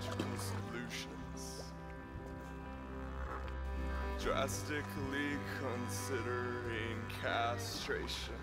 solutions. Drastically considering castration.